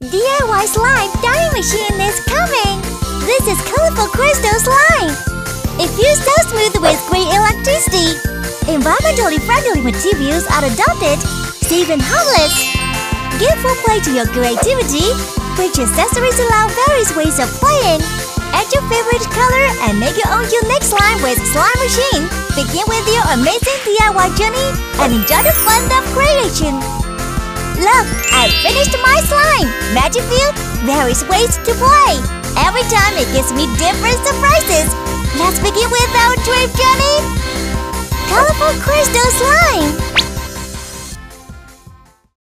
DIY slime dyeing machine is coming! This is colorful crystal slime! It feels so smooth with great electricity. Environmentally friendly materials are adopted, saving homeless. Give full play to your creativity. Which accessories allow various ways of playing. Add your favorite color and make your own unique slime with Slime Machine. Begin with your amazing DIY journey and enjoy the fun of creation. Look, I finished my slime! Various ways to play. Every time it gives me different surprises. Let's begin with our trip journey. Colorful crystal slime.